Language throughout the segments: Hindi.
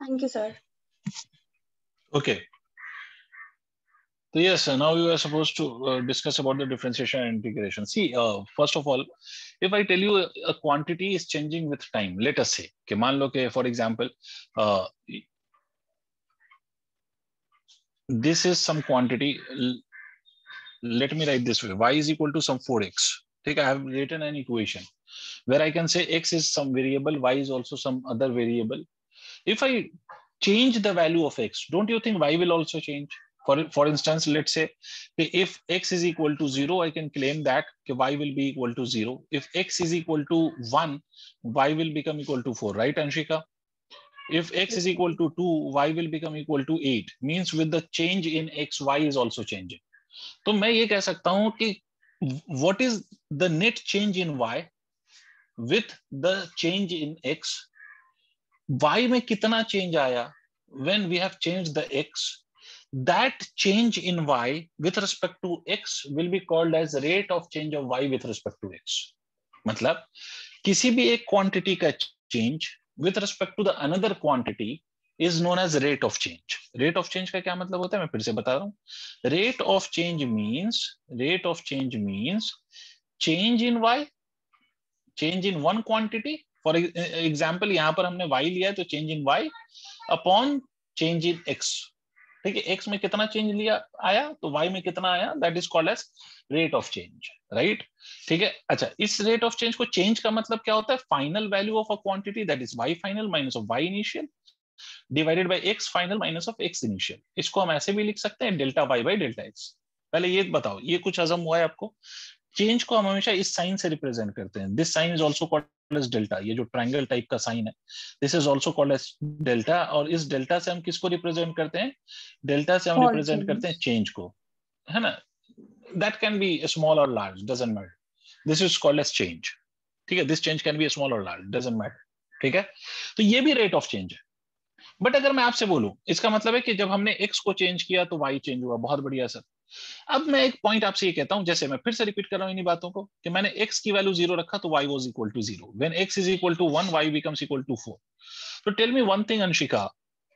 Thank you, sir. Okay. So yes, now we are supposed to uh, discuss about the differentiation and integration. See, uh, first of all, if I tell you a, a, quantity is changing with time, let us say, okay, मान लो के for example, uh, this is some quantity. Let me write this way: y is equal to some 4x. Take, I have written an equation where I can say x is some variable, y is also some other variable. If I change the value of x, don't you think y will also change? For, for instance, let's say if x is equal to 0, I can claim that y will be equal to 0. If x is equal to 1, y will become equal to 4, right, Anshika? If x is equal to 2, y will become equal to 8. Means with the change in x, y is also changing. तो मैं ये कह सकता हूँ कि what is the net change in y with the change in x y में कितना चेंज आया? When we have changed the x, that change in y with respect to x will be called as rate of change of y with respect to x. मतलब किसी भी एक क्वांटिटी का change with respect to the another quantity is known as rate of change rate of change का क्या मतलब होता है? मैं फिर से बता रहा हूँ। Rate of change means rate of change means change in y change in one quantity for example यहाँ पर हमने वाई लिया तो change in y upon change in x ठीक है एक्स में कितना चेंज लिया, आया तो वाई में कितना आया? That is called as rate of change right ठीक है अच्छा इस रेट ऑफ़ चेंज को चेंज का मतलब क्या होता है? Final value of a quantity that is y final minus of y initial divided by x final minus of x initial इसको हम ऐसे भी लिख सकते हैं delta y by delta x पहले ये बताओ, ये कुछ हजम हुआ है आपको? चेंज को हम हमेशा इस साइन से रिप्रेजेंट करते हैं. This sign is also called as delta ये जो ट्राइंगल टाइप का साइन है this is also called as delta और इस डेल्टा से हम किसको रिप्रेजेंट करते हैं? डेल्टा से हम रिप्रेजेंट करते हैं चेंज को है ना? दैट कैन बी स्मॉल और large doesn't matter this is called as change ठीक है? This change can be small और लार्ज डजेंट मैटर ठीक है? तो ये भी रेट ऑफ़ चेंज है. बट अगर मैं आपसे बोलूँ इसका मतलब है कि जब हमने एक्स को चेंज किया तो वाई चेंज हुआ बहुत बढ़िया सर। अब मैं एक पॉइंट आपसे ये कहता हूँ, जैसे मैं फिर से रिपीट कर रहा हूँ इन्हीं बातों को, कि मैंने x की वैल्यू ज़ीरो रखा तो y was equal to zero when x is equal to one y becomes equal to four तो tell me one thing Anshika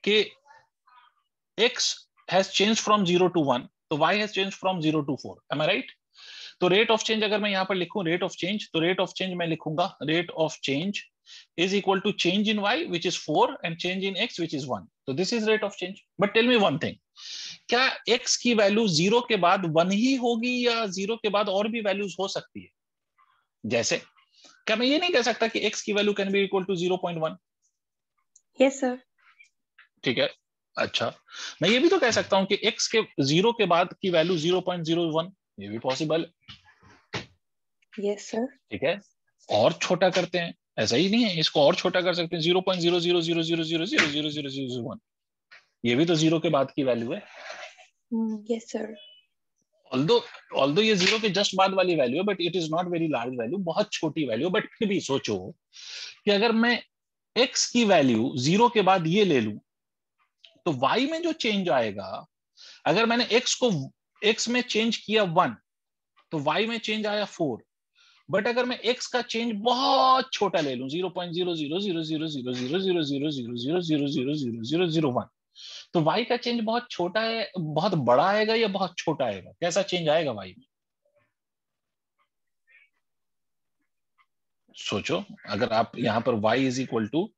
कि x has change from zero to one तो y has change from zero to four am I right तो रेट ऑफ़ चेंज अगर मैं यहाँ पर लिखूं रेट ऑफ़ चेंज तो रेट ऑफ़ चेंज मैं लिखूँगा rate of change is equal to change in y, which is 4 and change in x, which is 1 so this is rate of change. But tell me one thing क्या x की वैल्यू ज़ीरो के बाद वन ही होगी या ज़ीरो के बाद और भी वैल्यूज़ हो सकती है जैसे क्या मैं ये नहीं कह सकता कि x की value can be equal to zero point one yes sir ठीक है अच्छा मैं ये भी तो कह सकता हूँ कि x के ज़ीरो के बाद की value zero point zero one ये भी पॉसिबल यस सर ठीक है और छोटा करते हैं ऐसा ही नहीं है इसको और छोटा कर सकते हैं zero point zero zero zero zero zero zero zero zero zero zero one ये भी तो ज़ीरो के बाद की वैल्यू है यस सर ऑल्दो ऑल्दो ये ज़ीरो के जस्ट बाद वाली वैल्यू है but it is not very large value बहुत छोटी वैल्यू बट फिर भी सोचो कि अगर मैं एक्स की वैल्यू ज़ीरो के बाद ये ले लू तो वाई में जो चेंज आएगा अगर मैंने एक्स को एक्स में चेंज किया वन तो वाई में चेंज आया फोर बट अगर मैं एक्स का चेंज बहुत छोटा ले लू zero point zero zero zero zero zero zero zero zero zero zero zero zero zero zero zero one तो वाई का चेंज बहुत छोटा है बहुत बड़ा आएगा या बहुत छोटा आएगा कैसा चेंज आएगा वाई में सोचो अगर आप यहाँ पर y is equal to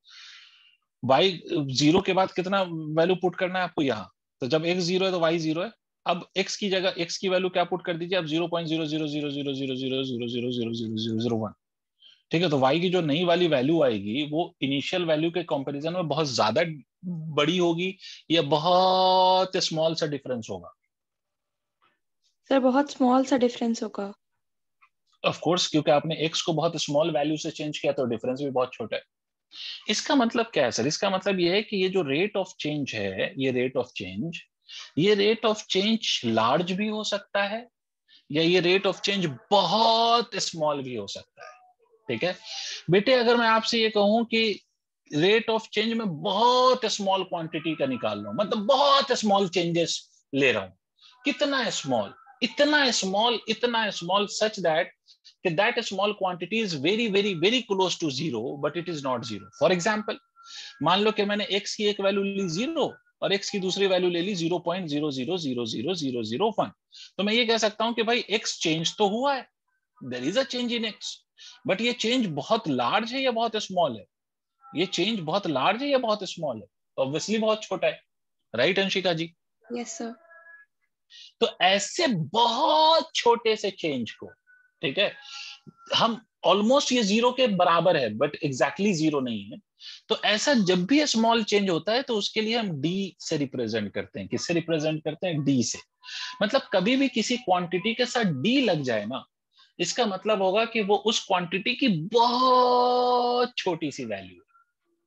y zero के बाद कितना वैल्यू पुट करना है आपको यहाँ तो जब x ज़ीरो है तो y ज़ीरो है अब x की जगह x की वैल्यू क्या पुट कर दीजिए अब zero point zero zero zero zero zero zero zero zero zero zero zero zero one ठीक है तो y की जो नई वाली वैल्यू आएगी वो इनिशियल वैल्यू के कंपैरिजन में बहुत ज़्यादा बड़ी होगी या बहुत स्मॉल सा डिफरेंस होगा? सर बहुत स्मॉल सा डिफरेंस होगा। ऑफ़ कोर्स क्योंकि आपने x को बहुत स्मॉल वैल्यू से चेंज किया तो डिफरेंस भी बहुत छोटा है। इसका मतलब क्या है सर इसका मतलब ये है कि ये जो रेट ऑफ़ चेंज है ये रेट ऑफ़ चेंज ये रेट ऑफ़ चेंज लार्ज भी हो सकता है या ये रेट ऑफ़ चेंज बहुत स्मॉल भी हो सकता है। ठीक है? बेटे अगर मैं आपसे ये कहूँ कि रेट ऑफ़ चेंज में बहुत स्मॉल क्वांटिटी का निकाल रहा हूँ। मतलब बहुत स्मॉल चेंजेस ले रहा हूँ। कितना स्मॉल इतना स्मॉल इतना small such that that small quantity is very very very close to zero, but it is not zero. For example, मान लो कि मैंने एक्स की एक वैल्यू ली ज़ीरो और एक्स की दूसरी वैल्यू ले ली zero point zero zero zero zero zero zero one तो मैं ये कह सकता हूँ कि भाई एक्स चेंज तो हुआ है। There is a change in x but ये चेंज बहुत लार्ज है या बहुत स्मॉल है? ये चेंज बहुत लार्ज है या बहुत स्मॉल है? ऑब्वियसली बहुत छोटा है right Anshika ji? Yes sir तो ऐसे बहुत छोटे से चेंज को ठीक है? हम ऑलमोस्ट ये ज़ीरो के बराबर है बट एग्जैक्टली ज़ीरो नहीं है। तो ऐसा जब भी स्मॉल चेंज होता है तो उसके लिए हम डी से रिप्रेजेंट करते हैं। किससे रिप्रेजेंट करते हैं? डी से। मतलब कभी भी किसी क्वांटिटी के साथ डी लग जाए ना इसका मतलब होगा कि वो उस क्वांटिटी की बहुत छोटी सी वैल्यू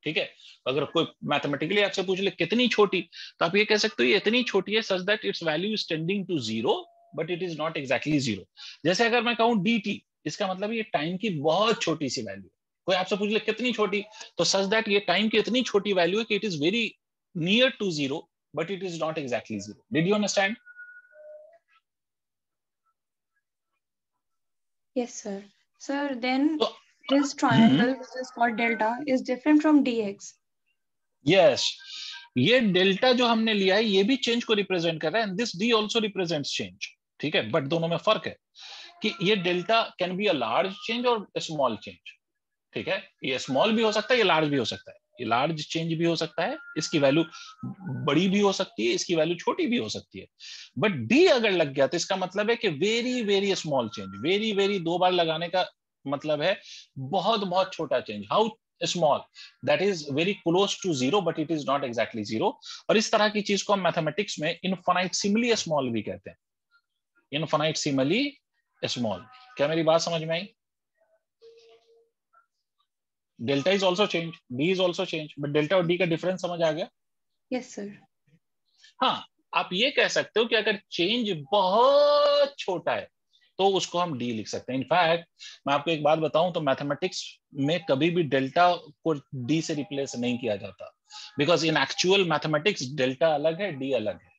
ठीक है? अगर कोई मैथमेटिकली आपसे पूछ ले कितनी छोटी? तो आप ये कह सकते हो ये इतनी छोटी है such that its value is tending to zero but it is not exactly zero जैसे अगर मैं कहूँ डी टी इसका मतलब ये टाइम की बहुत छोटी सी वैल्यू कोई आपसे पूछ ले कितनी छोटी? तो सच दैट ये टाइम की इतनी छोटी वैल्यू है कि it is very near to zero but it is not exactly zero did you understand Yes, sir. Sir, then so, this triangle, which is called delta, is different from dx. Yes. ये डेल्टा जो हमने लिया है ये भी चेंज को रिप्रेजेंट कर रहा है and this d also represents change ठीक है? बट दोनों में फ़र्क है कि ये delta can be a large change और स्मॉल चेंज ठीक है? ये स्मॉल भी हो सकता है ये लार्ज भी हो सकता है. ये लार्ज चेंज भी हो सकता है इसकी वैल्यू बड़ी भी हो सकती है इसकी वैल्यू छोटी भी हो सकती है. बट डी अगर लग गया तो इसका मतलब है कि very very small change very very दो बार लगाने का मतलब है बहुत बहुत छोटा change how small that is very close to zero but it is not exactly zero और इस तरह की चीज़ को हम मैथमेटिक्स में इनफाइट सिमली स्मॉल भी कहते हैं. इनफाइट सिमली स्मॉल क्या मेरी बात समझ में आई? Delta is also change d is also change but delta और डी का डिफरेंस समझ आ गया? यस सर हाँ आप ये कह सकते हो कि अगर चेंज बहुत छोटा है तो उसको हम डी लिख सकते हैं। इनफैक्ट मैं आपको एक बात बताऊँ तो मैथमेटिक्स में कभी भी डेल्टा को डी से रिप्लेस नहीं किया जाता। Because in actual mathematics delta अलग है डी अलग है।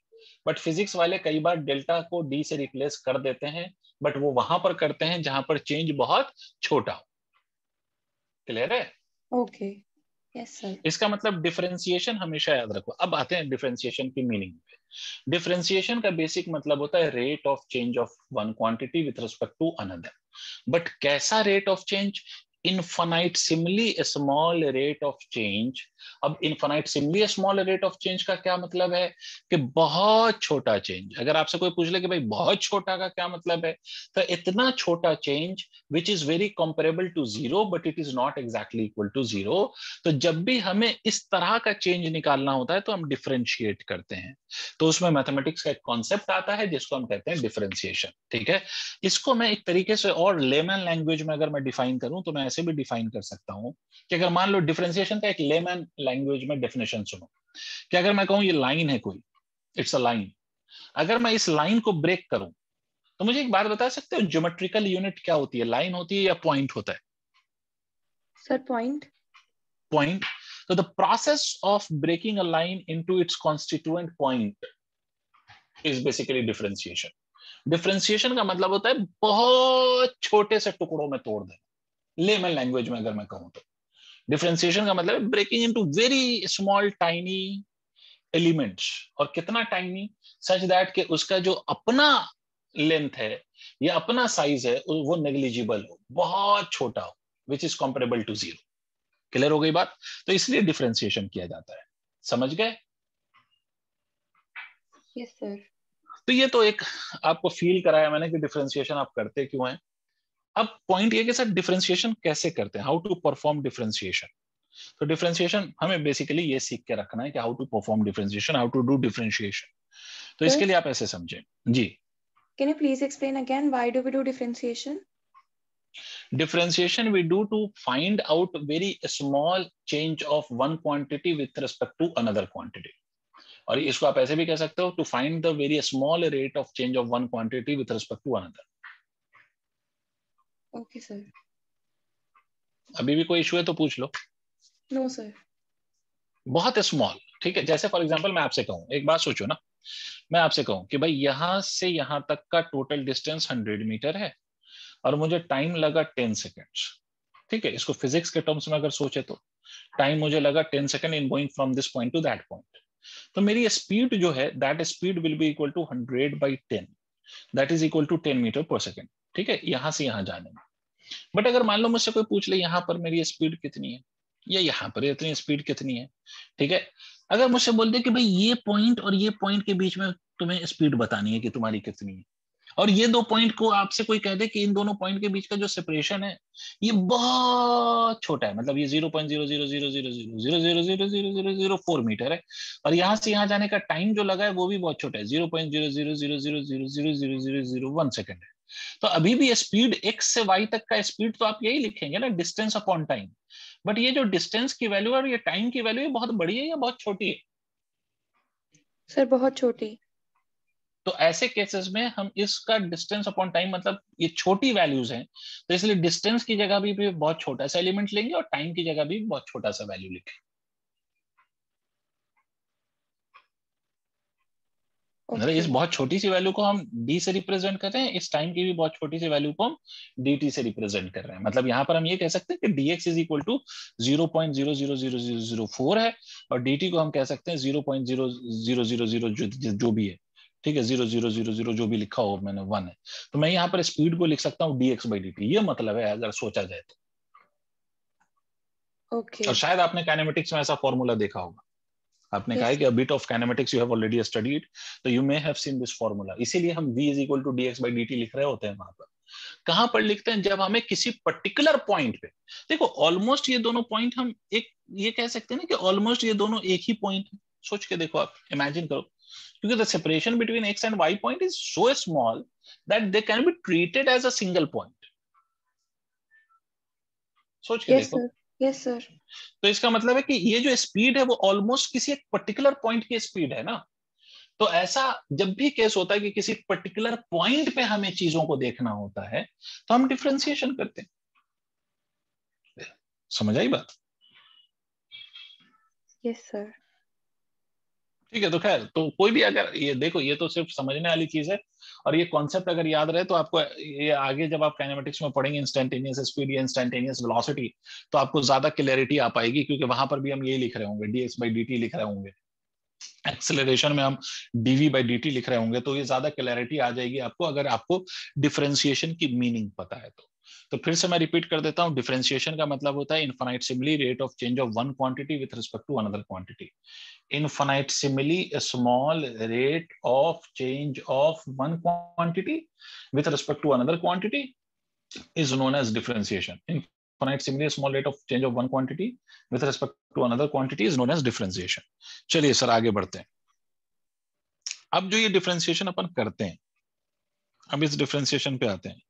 बट फिजिक्स वाले कई बार डेल्टा को डी से रिप्लेस कर देते हैं बट वो वहाँ पर करते हैं जहाँ पर चेंज बहुत छोटा हो। क्लियर है? ओके यस इसका मतलब डिफ्रेंसिएशन हमेशा याद रखो। अब आते हैं डिफ्रेंसिएशन की मीनिंग पे। डिफ्रेंसिएशन का बेसिक मतलब होता है rate of change of one quantity with respect to another but कैसा rate of change infinitesimally small rate of change अब infinitesimally small rate of change का क्या मतलब है कि बहुत छोटा चेंज अगर आपसे कोई पूछ ले कि भाई बहुत छोटा का क्या मतलब है तो इतना छोटा change which is very comparable to zero but it is not exactly equal to zero तो जब भी हमें इस तरह का चेंज निकालना होता है तो हम डिफ्रेंशिएट करते हैं। तो उसमें मैथमेटिक्स का एक कॉन्सेप्ट आता है, जिसको हम कहते हैं डिफ्रेंसिएशन ठीक है? इसको मैं एक तरीके से और लेमन लैंग्वेज में अगर मैं डिफाइन करूँ तो मैं ऐसे भी डिफाइन कर सकता हूँ कि अगर मान लो डिफरेंशिएशन का एक लेमन लैंग्वेज में डेफिनेशन सुनो। कि अगर मैं कहूँ ये लाइन है कोई इट्स अ लाइन अगर मैं इस लाइन को ब्रेक करूँ तो मुझे एक बात बता सकते हो ज्योमेट्रिकल यूनिट क्या होती है? लाइन होती है या पॉइंट होता है? सर पॉइंट पॉइंट तो the process of breaking a line into its constituent point is basically differentiation differentiation का मतलब होता है बहुत छोटे से टुकड़ों में तोड़ देना। लेमन लैंग्वेज में अगर मैं कहूँ तो। डिफ्रेंसिएशन का मतलब है breaking into very small tiny elements और कितना टाइनी सच दैट कि उसका जो अपना लेंथ है या अपना साइज़ है वो नेग्लिजिबल हो बहुत छोटा हो which is comparable to zero clear हो गई बात? तो इसलिए डिफ्रेंसिएशन किया जाता है। समझ गए? सर तो ये तो एक आपको फील कराया मैंने कि डिफ्रेंसिएशन आप करते क्यों हैं। अब पॉइंट ये कि सर डिफ्रेंसिएशन कैसे करते हैं? हाउ टू परफॉर्म डिफ्रेंसिएशन तो डिफ्रेंसिएशन हमें बेसिकली ये सीख के रखना है कि how to perform differentiation how to do differentiation तो इसके लिए आप ऐसे समझें। जी। Can you please explain again why do we do differentiation differentiation we do to find out very small change of one quantity with respect to another quantity और इसको आप ऐसे भी कह सकते हो to find the very small rate of change of one quantity with respect to another okay sir अभी भी कोई इशू है तो पूछ लो। नो no, सर बहुत स्मॉल ठीक है? जैसे फॉर एग्जांपल मैं आपसे कहूँ एक बात सोचो ना। मैं आपसे कहूँ कि भाई यहाँ से यहाँ तक का टोटल डिस्टेंस हंड्रेड मीटर है और मुझे टाइम लगा टेन सेकेंड्स ठीक है? इसको फिजिक्स के टर्म्स में अगर सोचे तो। टाइम मुझे लगा ten second in going from this point to that point तो मेरी स्पीड जो है that speed will be equal to hundred by ten that is equal to ten metre per second ठीक है यहाँ से यहाँ जाने में बट अगर मान लो मुझसे कोई पूछ ले यहाँ पर मेरी स्पीड कितनी है या यहाँ पर इतनी स्पीड कितनी है ठीक है अगर मुझसे बोल दे कि भाई ये पॉइंट और ये पॉइंट के बीच में तुम्हें स्पीड बतानी है कि तुम्हारी कितनी है और ये दो पॉइंट को आपसे कोई कह दे कि इन दोनों पॉइंट के बीच का जो सेपरेशन है ये बहुत छोटा है मतलब ये zero point zero zero zero zero zero zero zero zero zero zero zero four metre है और यहाँ से यहाँ जाने का टाइम जो लगा है वो भी बहुत छोटा है zero point zero zero zero zero zero zero zero zero zero one second है तो अभी भी स्पीड एक्स से वाई तक का स्पीड तो आप यही लिखेंगे ना डिस्टेंस अपॉन टाइम बट ये जो डिस्टेंस की वैल्यू और ये टाइम की वैल्यू बहुत बड़ी है या बहुत छोटी है? सर बहुत छोटी। तो ऐसे केसेस में हम इसका डिस्टेंस अपॉन टाइम मतलब ये छोटी वैल्यूज़ हैं तो इसलिए डिस्टेंस की जगह भी, भी बहुत छोटा सा एलिमेंट लेंगे और टाइम की जगह भी बहुत छोटा सा वैल्यू लिखेंगे। मतलब इस बहुत छोटी सी वैल्यू को हम डी से रिप्रेजेंट कर रहे हैं इस टाइम की भी बहुत छोटी सी वैल्यू को हम डी टी से रिप्रेजेंट कर रहे हैं। मतलब यहाँ पर हम ये कह सकते हैं कि d x is equal to zero point zero zero zero zero zero four है और डी टी को हम कह सकते हैं zero point zero zero zero zero जो भी है। ठीक है ज़ीरो ज़ीरो ज़ीरो ज़ीरो जो भी लिखा हो मैंने वन है। तो मैं यहाँ पर स्पीड को लिख सकता हूँ d x by d t ये मतलब है अगर सोचा जाए तो। Okay. और शायद आपने काइनेमेटिक्स में ऐसा फॉर्मूला देखा होगा। आपने yes. कहा कि bit of kinematics you have already studied तो you may have seen this formula इसीलिए हम v is equal to dx by dt लिख रहे होते हैं वहाँ पर। कहाँ पर लिखते हैं? जब हमें किसी पर्टिकुलर पॉइंट पे। देखो ऑलमोस्ट ये दोनों पॉइंट हम एक ये कह सकते हैं ना कि ऑलमोस्ट ये दोनों एक ही पॉइंट है। सोच के देखो आप इमेजिन करो। क्योंकि the separation between x and y point is so small that they can be treated as a single point सोच के yes, देखो। sir. यस सर तो इसका मतलब है कि ये जो स्पीड है वो ऑलमोस्ट किसी एक पर्टिकुलर पॉइंट की स्पीड है ना? तो ऐसा जब भी केस होता है कि किसी पर्टिकुलर पॉइंट पे हमें चीज़ों को देखना होता है तो हम डिफ्रेंसिएशन करते हैं। समझ आई बात? यस सर ठीक है तो खैर तो कोई भी अगर, ये देखो, ये तो सिर्फ़ समझने वाली चीज़ है। और ये कॉन्सेप्ट अगर याद रहे तो आपको, ये आगे जब आप काइनेमेटिक्स में पढ़ेंगे इंस्टेंटेनियस स्पीड या इंस्टेंटेनियस वेलोसिटी तो आपको ज़्यादा क्लियरिटी आ पाएगी, क्योंकि वहाँ पर भी हम ये लिख रहे होंगे डीएक्स बाई डी लिख रहे होंगे। एक्सेलरेशन में हम डीवी बाई डी लिख रहे होंगे तो ये ज़्यादा क्लैरिटी आ जाएगी आपको, अगर आपको डिफ्रेंसिएशन की मीनिंग पता है तो। तो फिर से मैं रिपीट कर देता हूँ डिफ्रेंसिएशन का मतलब होता है infinitesimally rate of change of one quantity with respect to another quantity infinitesimally small rate of change of one quantity with respect to another quantity is known as differentiation infinitesimally small rate of change of one quantity with respect to another quantity is known as differentiation चलिए सर, आगे बढ़ते हैं। अब जो ये डिफ्रेंसिएशन अपन करते हैं, अब इस डिफ्रेंसिएशन पे आते हैं।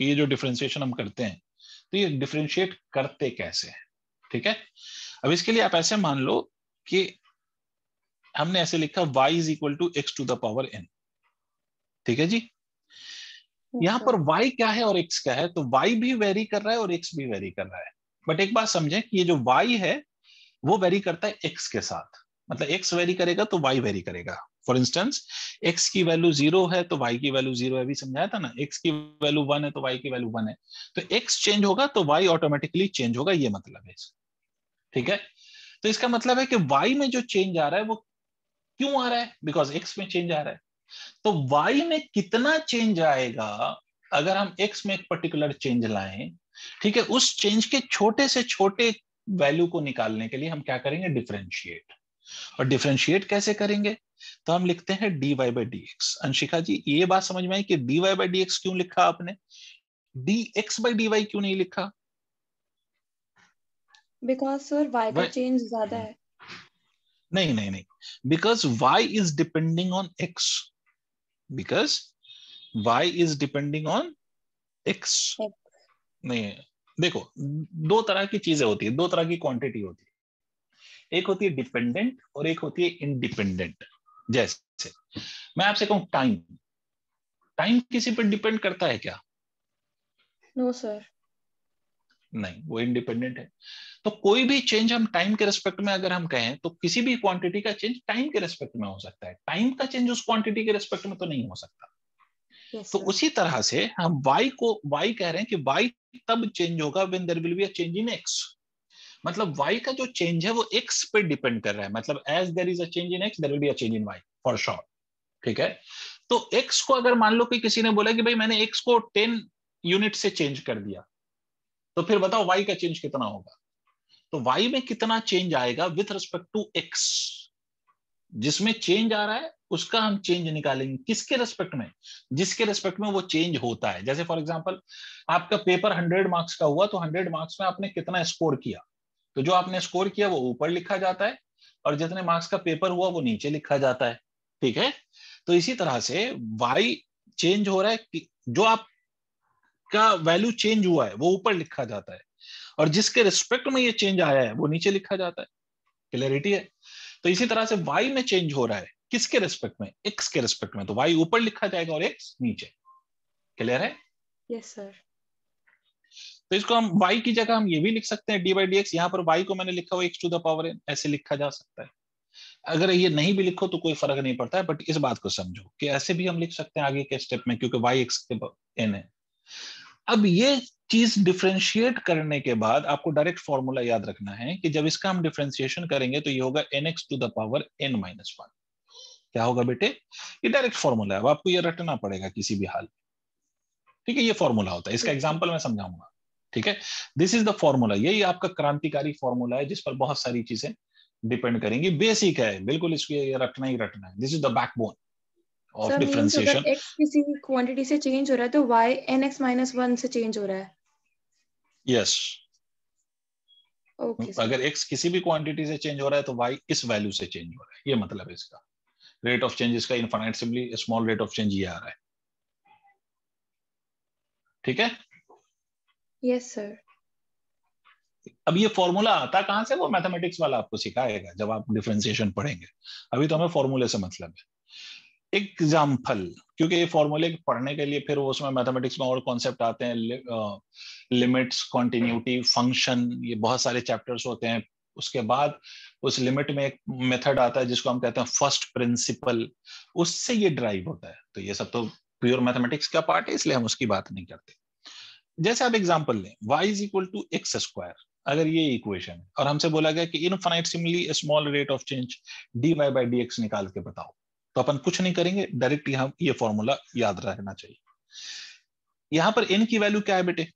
ये जो डिफ्रेंसिएशन हम करते हैं तो ये डिफ्रेंशिएट करते कैसे हैं? ठीक है? अब इसके लिए आप ऐसे मान लो कि हमने ऐसे लिखा y is equal to x to the power n ठीक है जी? यहाँ पर y क्या है और x क्या है? तो y भी वेरी कर रहा है और x भी वेरी कर रहा है। बट एक बात समझें कि ये जो y है वो वेरी करता है x के साथ। मतलब x वेरी करेगा तो y वेरी करेगा। फॉर इंस्टेंस x की वैल्यू ज़ीरो है तो वाई की वैल्यू ज़ीरो अभी समझाया था ना? X की वैल्यू वन है तो y की वैल्यू वन है। तो x चेंज होगा तो y ऑटोमेटिकली चेंज होगा, ये मतलब है ठीक है? तो इसका मतलब है कि y में जो चेंज आ रहा है वो क्यों आ रहा है? बिकॉज़ एक्स में चेंज आ रहा है। तो वाई में कितना चेंज आएगा, अगर हम एक्स में एक पर्टिकुलर चेंज लाएँ, ठीक है, उस चेंज के छोटे से छोटे वैल्यू को निकालने के लिए हम क्या करेंगे? डिफ्रेंशिएट और डिफ्रेंशिएट कैसे करेंगे? तो हम लिखते हैं d y by d x Anshika ji ये बात समझ में आई कि d y by d x क्यों लिखा आपने? D x by d y क्यों नहीं लिखा? बिकॉज़ सर वाई का चेंज ज़्यादा है। नहीं नहीं नहीं। Because y is depending on x because y is depending on x नहीं देखो दो तरह की चीज़ें होती है दो तरह की क्वांटिटी होती है। एक होती है डिपेंडेंट और एक होती है इंडिपेंडेंट जैसे मैं आपसे कहूँ टाइम टाइम किसी पर डिपेंड करता है क्या? नो no, सर नहीं वो इंडिपेंडेंट है। तो कोई भी चेंज हम टाइम के रेस्पेक्ट में अगर हम कहें तो किसी भी क्वांटिटी का चेंज टाइम के रेस्पेक्ट में हो सकता है। टाइम का चेंज उस क्वांटिटी के रेस्पेक्ट में तो नहीं हो सकता। Yes, तो उसी तरह से हम वाई को वाई कह रहे हैं कि वाई तब चेंज होगा when there will be a change in x मतलब y का जो चेंज है वो x पे डिपेंड कर रहा है। मतलब as there is a change in x there will be a change in y for sure ठीक है? तो x को अगर मान लो कि किसी ने बोला कि भाई मैंने x को 10 यूनिट से चेंज कर दिया तो फिर बताओ y का चेंज कितना होगा? तो y में कितना चेंज आएगा विथ रिस्पेक्ट टू x? जिसमें चेंज आ रहा है, उसका हम चेंज निकालेंगे। किसके रेस्पेक्ट में? जिसके रेस्पेक्ट में वो चेंज होता है। जैसे फॉर एग्जांपल आपका पेपर हंड्रेड मार्क्स का हुआ तो हंड्रेड मार्क्स में आपने कितना स्कोर किया? तो जो आपने स्कोर किया वो ऊपर लिखा जाता है और जितने मार्क्स का पेपर हुआ वो नीचे लिखा जाता है, ठीक है? तो इसी तरह से वाई चेंज हो रहा है जो आप का वैल्यू चेंज हुआ है वो ऊपर लिखा जाता है और जिसके रिस्पेक्ट में ये चेंज आया है वो नीचे लिखा जाता है। क्लियरिटी है? तो इसी तरह से वाई में चेंज हो रहा है किसके रिस्पेक्ट में? एक्स के रिस्पेक्ट में। तो वाई ऊपर लिखा जाएगा और एक्स नीचे। क्लियर है? यस सर तो इसको हम y की जगह हम ये भी लिख सकते हैं डी बाई डी एक्स यहाँ पर y को मैंने लिखा हुआ x to the power n ऐसे लिखा जा सकता है। अगर ये नहीं भी लिखो तो कोई फ़र्क नहीं पड़ता है बट इस बात को समझो कि ऐसे भी हम लिख सकते हैं आगे के स्टेप में क्योंकि y एक्स के एन है। अब ये चीज़ डिफ्रेंशिएट करने के बाद आपको डायरेक्ट फॉर्मूला याद रखना है कि जब इसका हम डिफ्रेंशिएशन करेंगे तो ये होगा n x to the power n minus one क्या होगा बेटे? ये डायरेक्ट फॉर्मूला है अब आपको ये रटना पड़ेगा किसी भी हाल ठीक है ये फॉर्मूला होता है। इसका एग्ज़ाम्पल मैं समझाऊँगा। ठीक है? दिस इज़ द फॉर्मूला यही आपका क्रांतिकारी फॉर्मूला है जिस पर बहुत सारी चीज़ें डिपेंड करेंगी। बेसिक है बिल्कुल इसको ये रटना ही रटना है। This is the backbone of differentiation x किसी क्वांटिटी से चेंज हो रहा है तो y nx 1 से चेंज हो रहा है। Yes yes. okay, अगर x किसी भी क्वांटिटी से चेंज हो रहा है तो y इस वैल्यू से चेंज हो रहा है। ये मतलब है इसका। रेट ऑफ़ चेंज इसका infinite small rate of change ये आ रहा है। ठीक है? यस सर अब ये फॉर्मूला आता कहाँ से? वो मैथमेटिक्स वाला आपको सिखाएगा जब आप डिफ्रेंसिएशन पढ़ेंगे। अभी तो हमें फॉर्मूले से मतलब है। एग्ज़ाम्पल क्योंकि ये फॉर्मूले पढ़ने के लिए फिर उसमें मैथमेटिक्स में और कॉन्सेप्ट आते हैं लिमिट्स कॉन्टिन्यूटी फ़ंक्शन ये बहुत सारे चैप्टर्स होते हैं। उसके बाद उस लिमिट में एक मेथड आता है जिसको हम कहते हैं फ़र्स्ट प्रिंसिपल उससे ये ड्राइव होता है। तो ये सब तो प्योर मैथमेटिक्स का पार्ट है, इसलिए हम उसकी बात नहीं करते। जैसे आप एग्ज़ाम्पल लें y is equal to x square अगर ये इक्वेशन है। और हमसे बोला गया कि infinitesimally small rate of change d y by d x निकाल के बताओ। तो अपन कुछ नहीं करेंगे डायरेक्ट यहाँ ये फॉर्मूला याद रहना चाहिए। यहाँ पर n की वैल्यू क्या है बेटे?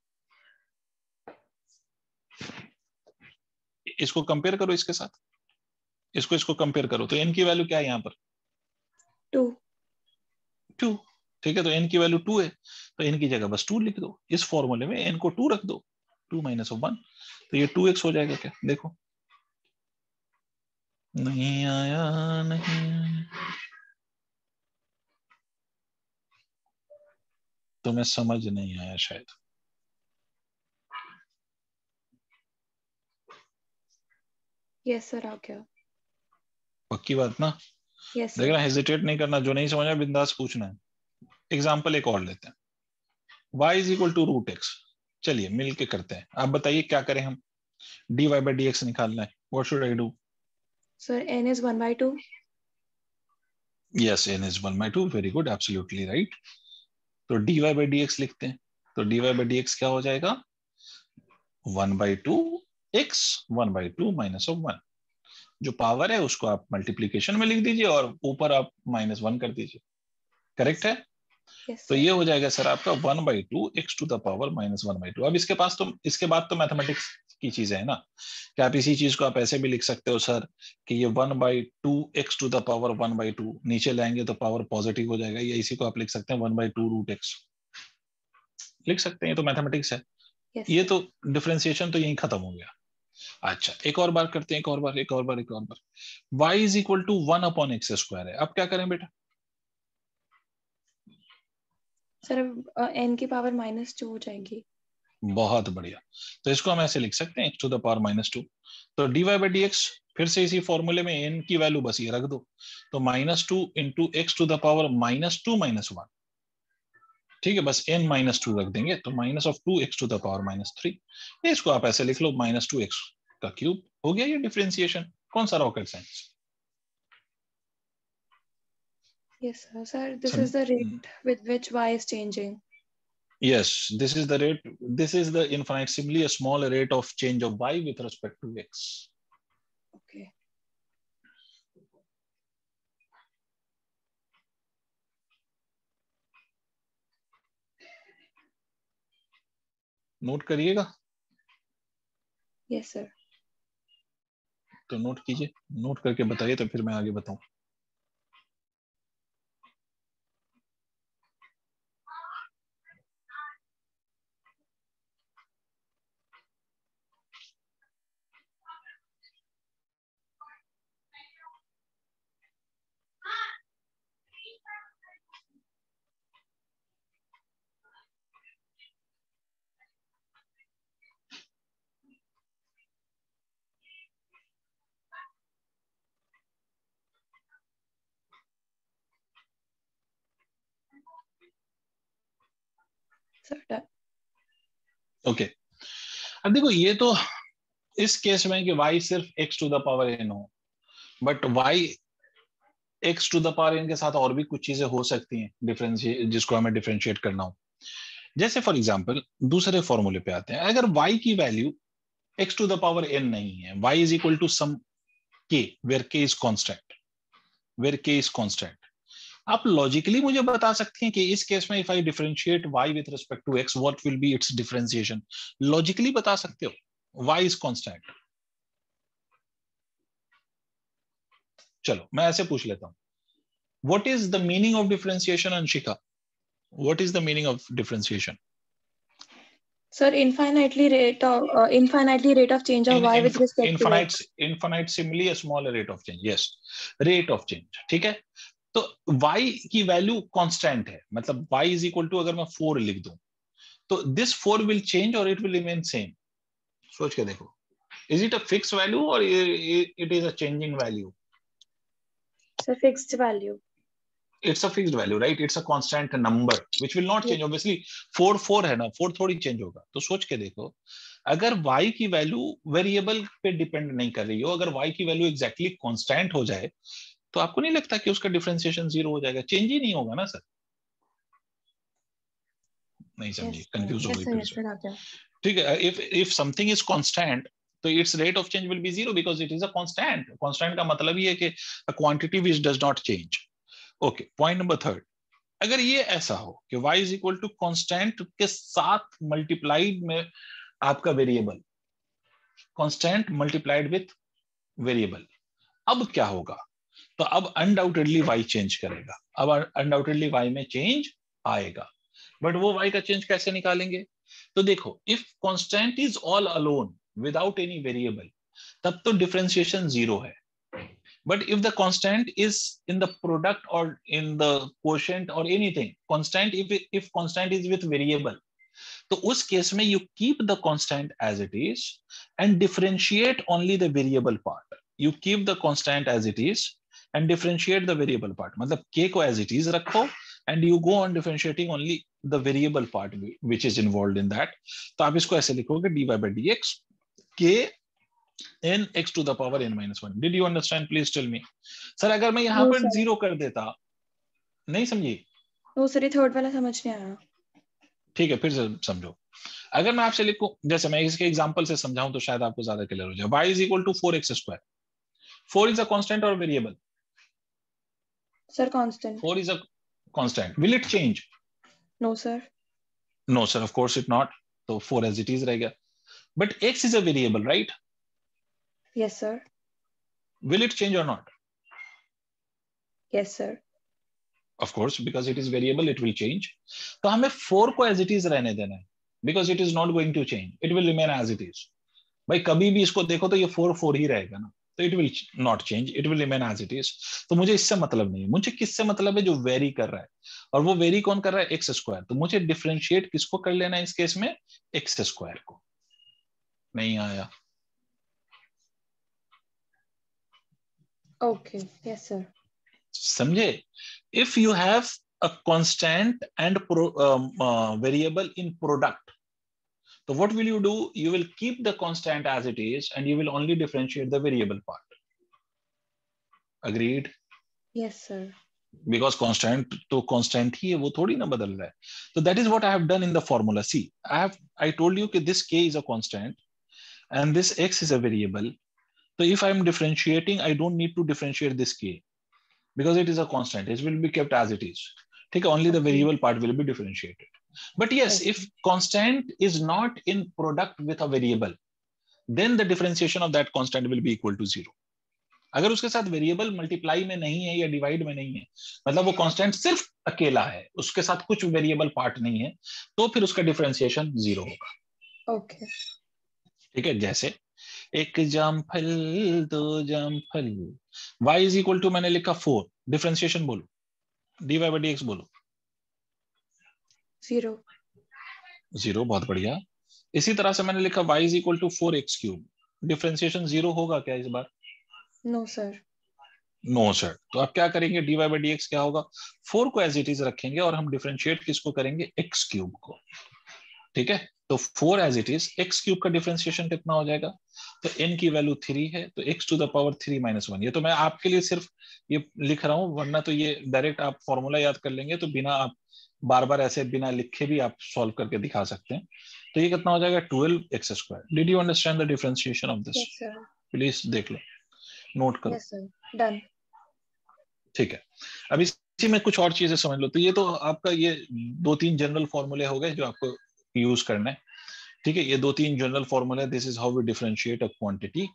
इसको कंपेयर करो इसके साथ। इसको इसको कंपेयर करो। तो n की वैल्यू क्या है यहाँ पर? टू। टू। ठीक है तो एन की वैल्यू टू है तो एन की जगह बस टू लिख दो। इस फॉर्मूले में एन को टू रख दो टू माइनस ऑफ़ वन तो ये टू एक्स हो जाएगा क्या? देखो। नहीं आया नहीं तुम्हें समझ नहीं आया शायद। यस सर आ गया। पक्की बात ना? यस देखना हेजिटेट नहीं करना। जो नहीं समझा बिंदास पूछना है। एग्ज़ाम्पल एक और लेते हैं। Y is equal to root x चलिए मिल के करते हैं। आप बताइए क्या करें हम? dy बाई डी एक्स निकालना है। What should I do sir n इज़ 1 by 2 यस n इज़ 1 by 2 very good absolutely right तो dy बाई डी एक्स लिखते हैं। तो dy बाई डी एक्स क्या हो जाएगा? 1 by 2 x 1 by 2 minus of 1 जो पावर है उसको आप मल्टीप्लीकेशन में लिख दीजिए और ऊपर आप माइनस वन कर दीजिए। करेक्ट है? Yes, तो ये हो जाएगा सर आपका one by two x to the power minus one by two. अब इसके पास तो इसके बाद तो मैथमेटिक्स की चीज़ें है ना? कि आप इसी चीज़ को आप ऐसे भी लिख सकते हो सर कि ये one by two x to the power one by two नीचे लाएँगे तो पावर पॉजिटिव हो जाएगा या इसी को आप लिख सकते हैं one by two root x. लिख सकते हैं ये तो मैथमेटिक्स है। Yes, ये तो डिफ्रेंसिएशन तो यही खत्म हो गया। अच्छा एक और बार करते हैं एक और बार एक और बार एक और बार। y is equal to one upon x square है। अब क्या करें बेटा? सर n की पावर माइनस टू हो जाएगी। बहुत बढ़िया। तो इसको हम ऐसे लिख सकते हैं, x to the power minus two तो dy बाई डी एक्स फिर से इसी फॉर्मूले में n की वैल्यू बस ये रख दो। तो minus two into x to the power minus two minus one ठीक है, बस n माइनस टू रख देंगे तो minus of two x to the power minus three इसको आप ऐसे लिख लो माइनस टू एक्स का क्यूब हो गया ये डिफ्रेंसिएशन कौन सा rocket science Yes, sir. Sir, this so, is the rate with which y is changing. Yes, this is the rate. This is the infinitesimally a small rate of change of y with respect to x. Okay. Note करिएगा Yes, sir. तो नोट कीजिए नोट करके बताइए तो फिर मैं आगे बताऊँ ओके अब देखो, ये तो इस केस में कि y सिर्फ़ x to the power n हो but y x to the power n के साथ और भी कुछ चीज़ें हो सकती हैं डिफरेंशिएट जिसको हमें डिफरेंशिएट करना हो। जैसे फॉर एग्जांपल दूसरे फॉर्मूले पे आते हैं। अगर y की value x to the power n नहीं है, y is equal to some k where k is constant where k is constant आप लॉजिकली मुझे बता सकते हैं कि इस केस में if I differentiate y with respect to x what will be its differentiation logically बता सकते हो? वाई इज़ कांस्टेंट चलो मैं ऐसे पूछ लेता हूँ। What is the meaning of differentiation Anshika what is the meaning of differentiation sir infinitely rate of infinitely rate of change of y with respect to infinite infinitesimally a rate of change yes rate of change ठीक है? तो y की वैल्यू कांस्टेंट है। मतलब y इज़ इक्वल टू अगर मैं फोर लिख दूँ तो दिस फोर विल चेंज और इट विल रिमेन सेम सोच के देखो। Is it a fix value और it is a changing value Sir, fixed value. It's a fixed value right it's a constant number which will not change obviously 4 4 है ना 4 थोड़ी चेंज होगा। तो सोच के देखो अगर y की वैल्यू वेरिएबल पे डिपेंड नहीं कर रही हो अगर y की वैल्यू एग्जैक्टली कांस्टेंट हो जाए तो आपको नहीं लगता कि उसका डिफ्रेंसिएशन ज़ीरो हो जाएगा? चेंज ही नहीं होगा ना सर? नहीं समझी. कंफ्यूज हो गई. ठीक है if if something is constant तो its rate of change will be zero because it is a constant constant का मतलब ही है कि a quantity which does not change okay point number third अगर ये ऐसा हो कि y is equal to constant के साथ मल्टीप्लाइड में आपका variable constant multiplied with variable अब क्या होगा? तो अब अनडाउटेडली वाई चेंज करेगा। अब अनडाउटेडली वाई में चेंज आएगा। बट वो वाई का चेंज कैसे निकालेंगे? तो देखो if constant is all alone without any variable तब तो डिफ्रेंसिएशन ज़ीरो है। But if the constant is in the product और इन द क्वेश्चन और anything constant if if constant is with variable तो उस केस में you keep the constant as it is and differentiate only the variable part you keep the constant as it is and differentiate the variable part मतलब k को as it is रखो and you go on differentiating only the variable part which is involved in that तो आप इसको ऐसे लिखोगे dy by dx k n x to the power n minus 1 did you understand please tell me sir अगर मैं यहाँ पर. ज़ीरो कर देता नहीं समझी No, sir. ये third वाला समझ नहीं आया. ठीक है फिर से समझो अगर मैं आपसे लिखूं जैसे मैं इसके एग्जांपल से समझाऊं तो शायद आपको ज़्यादा क्लियर हो जाए y is equal to 4x square 4 is a constant or variable Sir, constant. 4 is a constant will it change No, sir. no sir of course it not so 4 as it is रहेगा but x is a variable right Yes, sir. will it change or not Yes, sir. of course because it is variable it will change तो हमें 4 को as it is रहने देना है because it is not going to change it will remain as it is भाई कभी भी इसको देखो तो ये 4 4 ही रहेगा ना तो it will not change it will remain as it is. तो मुझे इससे मतलब नहीं है। मुझे किससे मतलब है जो वेरी कर रहा है? और वो वेरी कौन कर रहा है? एक्स स्क्वायर तो मुझे डिफरेंशिएट किसको कर लेना है इस केस में? एक्स स्क्वायर को। नहीं आया। Okay. Yes, sir. समझे? If you have a constant and variable in product तो what will you do you will keep the constant as it is and you will only differentiate the variable part agreed Yes, sir. Because constant तो कॉन्स्टेंट ही है वो थोड़ी ना बदल रहा है तो that is what I have done in the formula see I have I told you कि this K is a constant and this X is a variable तो if I am differentiating I don't need to differentiate this K because it is a constant it will be kept as it is take only the variable part will be differentiated But yes if constant is not in product with a variable then the differentiation of that constant will be equal to zero. अगर उसके साथ वेरिएबल मल्टीप्लाई में नहीं है या डिवाइड में नहीं है मतलब वो कांस्टेंट सिर्फ़ अकेला है उसके साथ कुछ वेरिएबल पार्ट नहीं है तो फिर उसका डिफरेंशिएशन ज़ीरो होगा। ओके ठीक है? जैसे एक जाम फल दो जाम फल। Y इज़ इक्वल टू मैंने लिखा फोर डिफरेंशिएशन बोलो। Dy बाई डी एक्स बोलो। ज़ीरो। ज़ीरो बहुत बढ़िया। इसी तरह से मैंने लिखा y is equal to four x cube differentiation zero होगा क्या इस बार? नो सर नो सर तो आप क्या करेंगे? वाई बाई डी क्या होगा? फोर को एज इट इज़ रखेंगे और हम डिफ्रेंशिएट किसको करेंगे? एक्स क्यूब को। ठीक है? तो four as it is x cube का डिफ्रेंसिएशन कितना हो जाएगा? तो एन की वैल्यू थ्री है तो x to the power three minus one ये तो मैं आपके लिए सिर्फ़ ये लिख रहा हूँ वरना तो ये डायरेक्ट आप फॉर्मूला याद कर लेंगे तो बिना आप बार बार ऐसे बिना लिखे भी आप सॉल्व करके दिखा सकते हैं। तो ये कितना हो जाएगा? Twelve x square did you understand the differentiation of this please देख लो। नोट करो। डन ठीक है। अब इसी में कुछ और चीज़ें समझ लो। तो ये तो आपका ये दो तीन जनरल फॉर्मूले हो गए जो आपको यूज़ करना है। ठीक है? ये दो तीन जनरल फॉर्मूले this is how we differentiate a quantity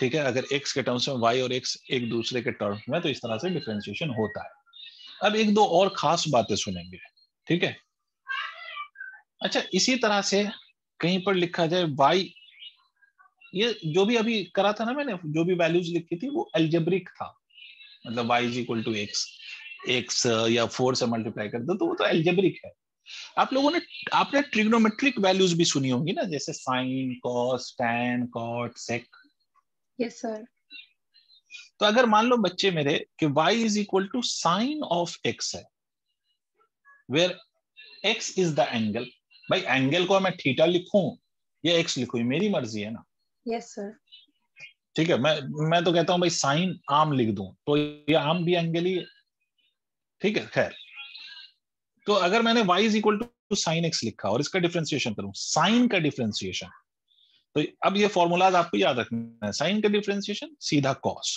ठीक है? अगर एक्स के टर्म्स में वाई और एक्स एक दूसरे के टर्म्स में तो इस तरह से डिफरेंशिएशन होता है। अब एक दो और खास बातें सुनेंगे। ठीक है? अच्छा इसी तरह से कहीं पर लिखा जाए वाई ये जो भी अभी करा था ना मैंने जो भी वैल्यूज़ लिखी थी वो एल्जेब्रिक था। मतलब y is equal to x x या फोर से मल्टीप्लाई कर दो तो वो तो एल्जेब्रिक है। आप लोगों ने आपने ट्रिग्नोमेट्रिक वैल्यूज़ भी सुनी होंगी ना जैसे sine cos tan cot sec yes sir तो अगर मान लो बच्चे मेरे कि y is equal to sine of x है where x is the angle भाई एंगल को मैं थीटा लिखूं या x लिखूं मेरी मर्ज़ी है ना? यस सर ठीक है मैं मैं तो कहता हूँ भाई साइन आम लिख दूँ तो ये आम भी एंगल ही ठीक है खैर। तो अगर मैंने y is equal to sine x लिखा और इसका डिफ्रेंसिएशन करूँ साइन का डिफ्रेंसिएशन तो अब ये फॉर्मूलाज आपको याद रखना है। साइन का डिफ्रेंसिएशन सीधा कॉस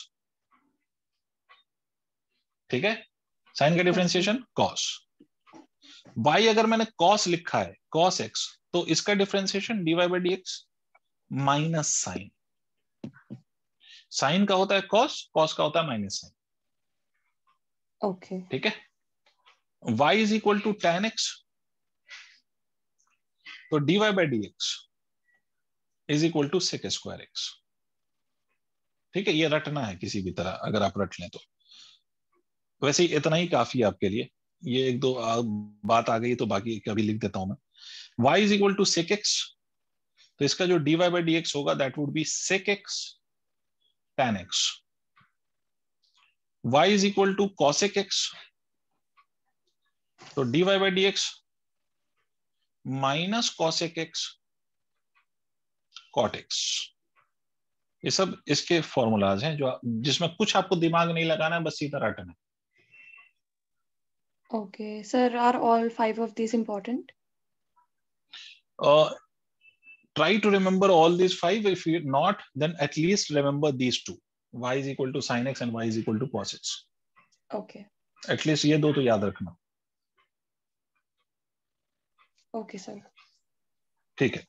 ठीक है? साइन का डिफ्रेंसिएशन कॉस y अगर मैंने कॉस लिखा है कॉस एक्स तो इसका differentiation d y by d x minus sine sine का होता है कॉस कॉस का होता है माइनस साइन ओके ठीक है? Y is equal to tan x तो dy y by d x is equal to sec square x ठीक है? ये रटना है किसी भी तरह अगर आप रट लें तो। वैसे इतना ही काफ़ी है आपके लिए। ये एक दो आ, बात आ गई तो बाकी अभी लिख देता हूँ मैं। Y is equal to sec x तो इसका जो d y by d x होगा that would be sec x tan x y is equal to cosec x तो dy by d x minus cosec x cot x ये सब इसके फॉर्मूलाज हैं जो जिसमें कुछ आपको दिमाग नहीं लगाना है बस सीधा रटना है। Okay, sir, are all five of these important? Uh, try to remember all these five. If you not, then at least remember these two. y is equal to sin x and y is equal to cos x. Okay. At least ये दो तो याद रखना Okay, sir. ठीक है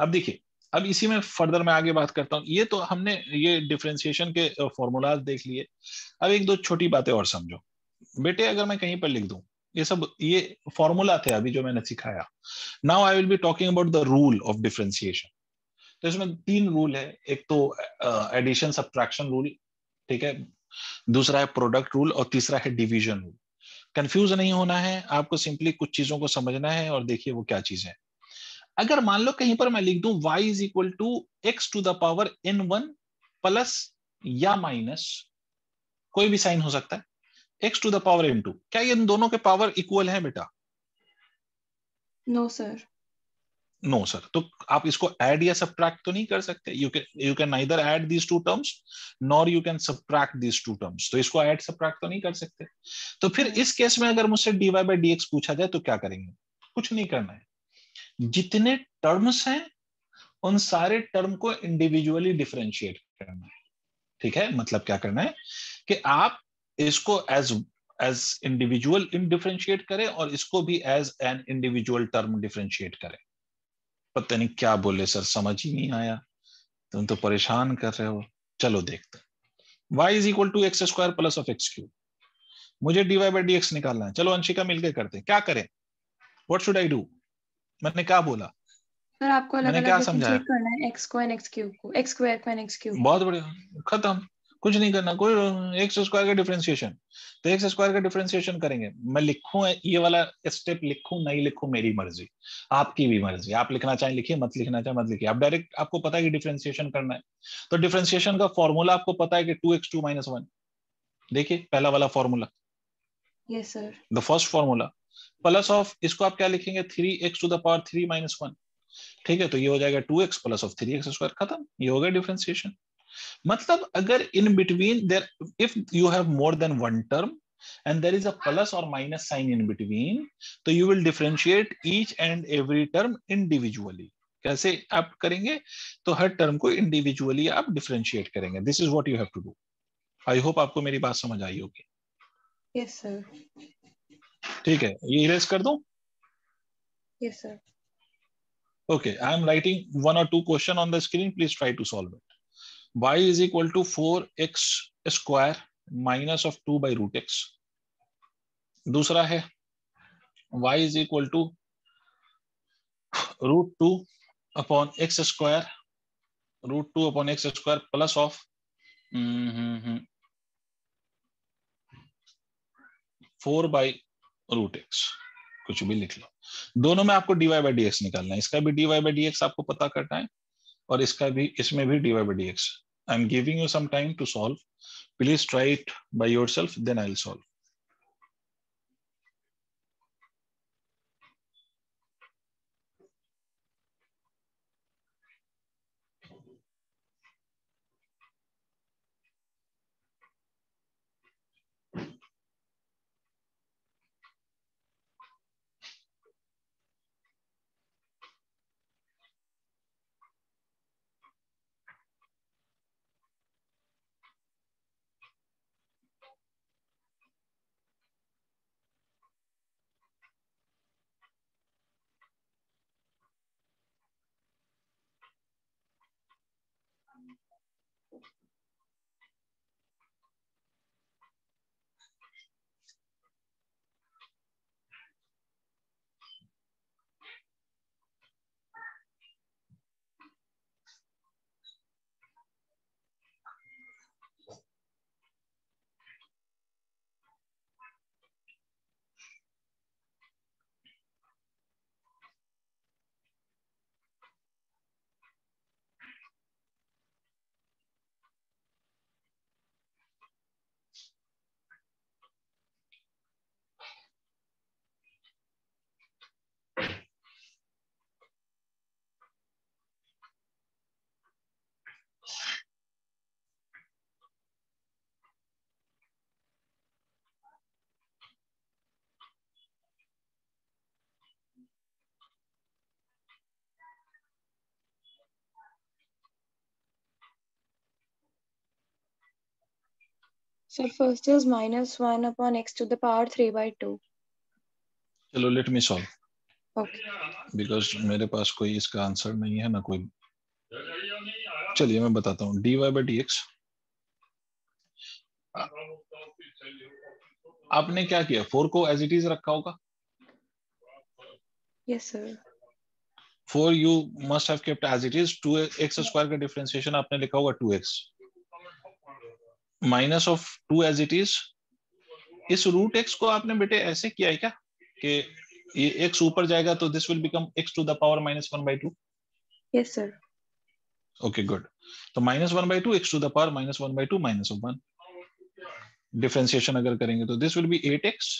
अब देखिए अब इसी में फर्दर मैं आगे बात करता हूँ ये तो हमने ये डिफरेंशिएशन के फॉर्मूलाज देख लिए अब एक दो छोटी बातें और समझो बेटे, अगर मैं कहीं पर लिख दूँ, ये सब, ये फॉर्मूला थे अभी जो मैंने सिखाया। Now I will be talking about the rule of differentiation तो इसमें तीन रूल है। एक तो एडिशन सब्ट्रैक्शन रूल ठीक है? दूसरा है प्रोडक्ट रूल और तीसरा है डिवीज़न रूल कंफ्यूज नहीं होना है। आपको सिंपली कुछ चीज़ों को समझना है और देखिए वो क्या चीज़ है। अगर मान लो कहीं पर मैं लिख दूँ y is equal to x to the power n one plus या माइनस कोई भी साइन हो सकता है। X to the power n two. क्या ये इन दोनों के पावर इक्वल है बेटा? No, sir. नो सर तो आप इसको ऐड या सब्ट्रैक्ट तो नहीं कर सकते। You can you can neither add these two terms nor you can subtract these two terms तो इसको ऐड सब्ट्रैक्ट तो नहीं कर सकते। तो फिर इस केस में अगर मुझसे dy बाई डी पूछा जाए तो क्या करेंगे? कुछ नहीं करना है। जितने टर्म्स हैं उन सारे टर्म को इंडिविजुअली डिफरेंशिएट करना है। ठीक है? मतलब क्या करना है कि आप इसको as as individual in differentiate करें और इसको भी as an individual term differentiate करें। पता नहीं क्या बोले सर समझ ही नहीं आया। तुम तो परेशान कर रहे हो। चलो देखते y is equal to x square plus of x cube मुझे वाई बाई डी निकालना है। चलो अंशिका मिलकर करते हैं। क्या करें? व्हाट शुड आई डू मैंने क्या बोला? सर आपको अलग अलग डिफरेंशिएट करना है? x को एंड x क्यूब को। x स्क्वायर को x क्यूब बहुत बढ़िया। खत्म। कुछ नहीं करना कोई एक्स स्क्वायर का डिफरेंशिएशन तो एक्स स्क्वायर का डिफरेंशिएशन करेंगे। मैं लिखूं ये वाला स्टेप लिखूं नहीं लिखूं मेरी मर्ज़ी। आपकी भी मर्ज़ी। आप लिखना चाहें लिखिए मत लिखना चाहें मत लिखिए। आप डायरेक्ट आपको पता है कि डिफरेंशिएशन करना है। तो डिफरेंशिएशन का फॉर्मूला आपको पता है कि two x to minus one देखिए पहला वाला formula yes sir the first formula plus of इसको आप क्या लिखेंगे? Three x to the power three minus one ठीक है तो ये हो जाएगा two x plus of three x square खत्म। ये हो गया डिफरेंशिएशन मतलब अगर in between there if you have more than one term and there is a plus or minus sign in between so you will differentiate each and every term individually कैसे आप करेंगे तो हर टर्म को इंडिविजुअली आप डिफरेंशिएट करेंगे this is what you have to do I hope आपको मेरी बात समझ आई होगी यस सर ठीक है ये इरेज कर दूँ yes sir okay i am writing one or two question on the screen please try to solve it y is equal to 4x square minus of 2 by root x दूसरा है y equal to root 2 upon x square root 2 upon x square plus of mm-hmm, 4 by root x कुछ भी लिख लो दोनों में आपको डीवाई बाई डी एक्स निकालना है इसका भी डीवाई बाई डी एक्स आपको पता करना है और इसका भी, इसमें भी dy by d x I am giving you some time to solve please try it by yourself then I will solve おっ。So first is minus 1 upon x to the power 3 by 2. चलो let me solve Okay. Because मेरे पास कोई इसका आंसर नहीं है ना कोई। चलिए मैं बताता हूँ। D y by d x आपने क्या किया? फोर को एज इट इज़ रखा होगा? Yes, sir. For you must have kept as it is two x square का डिफरेंशिएशन आपने लिखा होगा two x minus of two as it is इस रूट एक्स को आपने बेटे ऐसे किया है क्या? कि ये एक्स ऊपर जाएगा तो this will become x to the power minus one by two yes sir okay good तो minus one by two x to the power minus one by two minus one differentiation अगर करेंगे तो this will be at x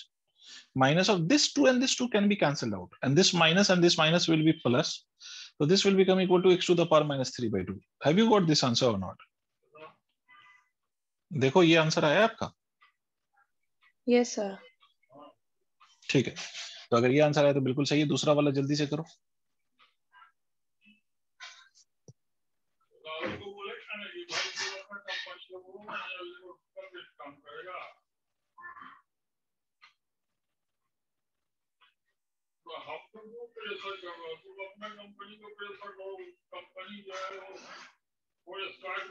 minus of this two and this two can be cancel out and this minus and this minus will be plus तो this will become equal to x to the power minus three by two have you got this answer और नॉट देखो ये आंसर आया आपका? यस सर ठीक है। तो अगर ये आंसर आया तो बिल्कुल सही है दूसरा वाला जल्दी से करो। कंपनी को कंपनी जो है वो वो स्टार्ट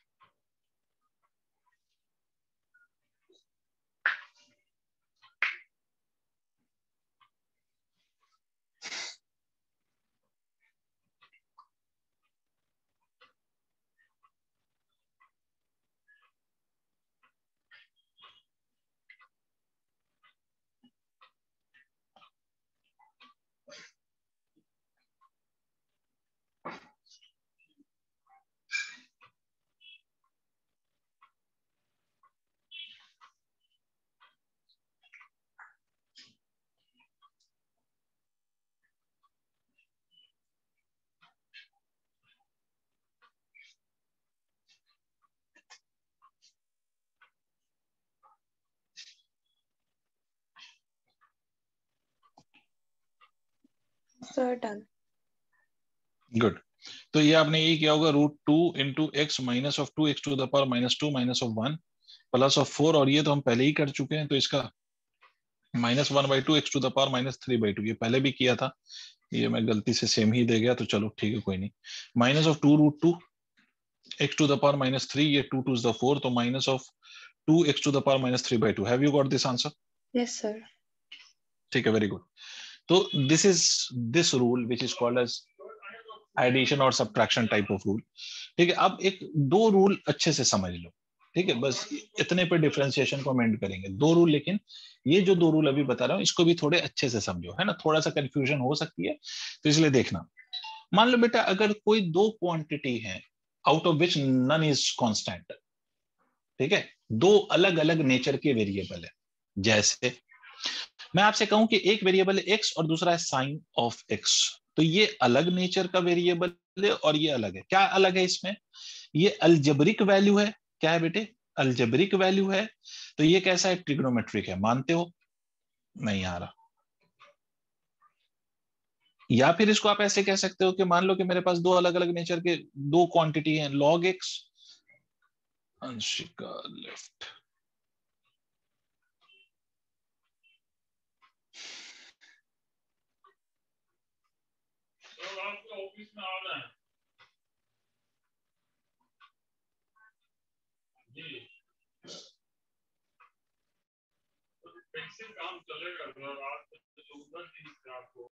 सर डन गुड तो ये आपने ये किया होगा root two into x minus of two x to the power minus two minus of one plus of four और ये तो हम पहले ही कर चुके हैं तो इसका minus one by two x to the power minus three by two ये पहले भी किया था। ये मैं गलती से सेम ही दे गया तो चलो ठीक है कोई नहीं। Minus of two root two x to the power minus three ये टू टू द फोर तो minus of two x to the power minus three by two have you got this answer yes sir ठीक है वेरी गुड तो this is this rule which is called as addition और सब्ट्रैक्शन टाइप ऑफ़ रूल ठीक है, अब एक दो रूल अच्छे से समझ लो। ठीक है, बस इतने पे डिफ्रेंसिएशन को एंड करेंगे। दो रूल लेकिन ये जो दो रूल अभी बता रहा हूँ, इसको भी थोड़े अच्छे से समझो, है ना? थोड़ा सा कंफ्यूजन हो सकती है तो इसलिए देखना। मान लो बेटा, अगर कोई दो क्वांटिटी है out of which none is constant ठीक है? दो अलग अलग नेचर के वेरिएबल है, जैसे मैं आपसे कहूँ कि एक वेरिएबल एक्स और दूसरा है साइन ऑफ़ एक्स तो ये अलग नेचर का वेरिएबल है और ये अलग है। क्या अलग है इसमें? ये अल्जेब्रिक वैल्यू है। क्या है बेटे? अल्जेब्रिक वैल्यू है। तो ये कैसा है? ट्रिग्नोमेट्रिक है। मानते हो? नहीं आ रहा। या फिर इसको आप ऐसे कह सकते हो कि मान लो कि मेरे पास दो अलग अलग नेचर के दो क्वांटिटी हैं। Log x Anshika left. आपके ऑफ़िस में आ रहे हैं जी कैसे काम चलेगा आज तो उधर नहीं आपको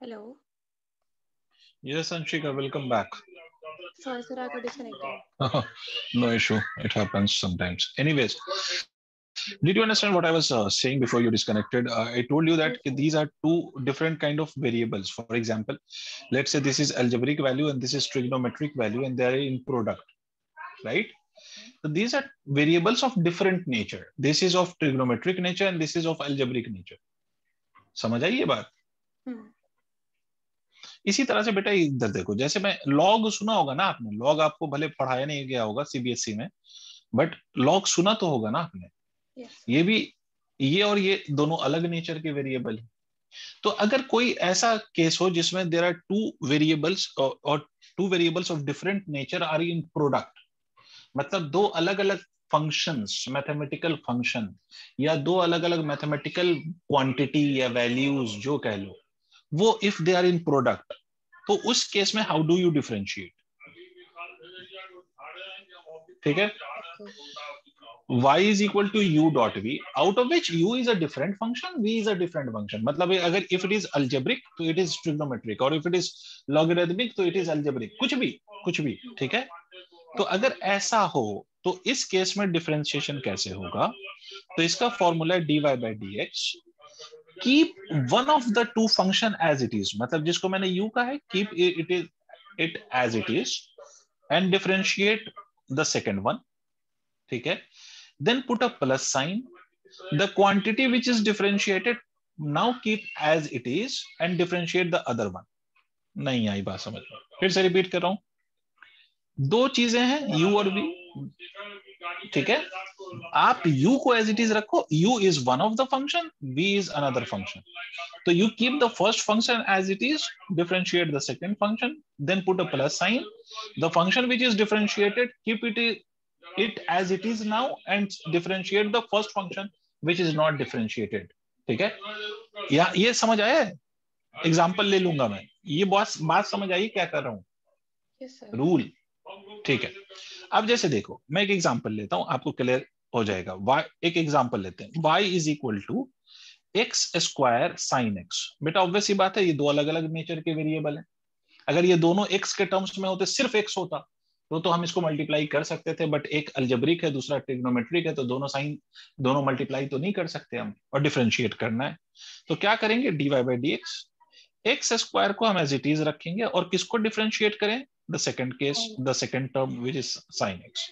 Hello. Yes, Anshika, welcome back. Sorry, sir, I got disconnected. no issue. It happens sometimes. Anyways, did you understand what I was uh, saying before you disconnected? Uh, I told you that these are two different kind of variables. For example, let's say this is algebraic value and this is trigonometric value and they are in product, right? So these are variables of different nature. This is of trigonometric nature and this is of algebraic nature. समझ आई ये बात Hmm. इसी तरह से बेटा इधर देखो जैसे मैं लॉग सुना होगा ना आपने लॉग आपको भले पढ़ाया नहीं गया होगा सीबीएसई में बट लॉग सुना तो होगा ना आपने Yes. ये भी ये और ये दोनों अलग नेचर के वेरिएबल है तो अगर कोई ऐसा केस हो जिसमें देर आर टू वेरिएबल्स और two variables of different nature are in product मतलब दो अलग अलग फ़ंक्शंस मैथमेटिकल फ़ंक्शन या दो अलग अलग मैथमेटिकल क्वांटिटी या वैल्यूज़ जो कह लो वो if they are in product तो उस केस में हाउ डू यू डिफरेंशिएट ठीक है y is equal to u dot v out of which u is a different function v is a different function मतलब ये अगर if it is algebraic तो it is trigonometric और if it is logarithmic तो it is algebraic कुछ भी कुछ भी ठीक है तो अगर ऐसा हो तो इस केस में डिफरेंशिएशन कैसे होगा तो इसका फॉर्मूला है dy by dx keep one of the two function as it is मतलब जिसको मैंने यू कहा है keep it is it as it is and differentiate the second one ठीक है? Then put a plus sign the quantity which is differentiated now keep as it is and differentiate the other one नहीं आई बात समझ में। फिर से रिपीट कर रहा हूँ। दो चीज़ें हैं यू और वी ठीक है आप u को एज इट इज़ रखो u is one of the function v is another function तो you keep the first function as it is differentiate the second function then put a plus sign the function which is differentiated keep it it as it is now and differentiate the first function which is not differentiated ठीक है या ये समझ आया है एग्ज़ाम्पल ले लूँगा मैं ये बात बात समझ आई क्या कर रहा हूँ. रूल ठीक है अब जैसे देखो, मैं एक एग्जांपल लेता हूँ, आपको क्लियर हो जाएगा। Y, एक एग्जांपल लेते हैं। Y is equal to x square sine x बेटा ऑब्वियस ही बात है, ये दो अलग अलग नेचर के वेरिएबल हैं। अगर ये दोनों x के टर्म्स में होते, सिर्फ़ x होता तो तो हम इसको मल्टीप्लाई कर सकते थे बट एक अल्जेब्रिक है, दूसरा ट्रिग्नोमेट्रिक है तो दोनों साइन दोनों मल्टीप्लाई तो नहीं कर सकते हम, और डिफ्रेंशिएट करना है। तो क्या करेंगे? D y by d x x square को हम एज इट इज़ रखेंगे, और किसको डिफरेंशिएट करें? The second case the second term which is sine x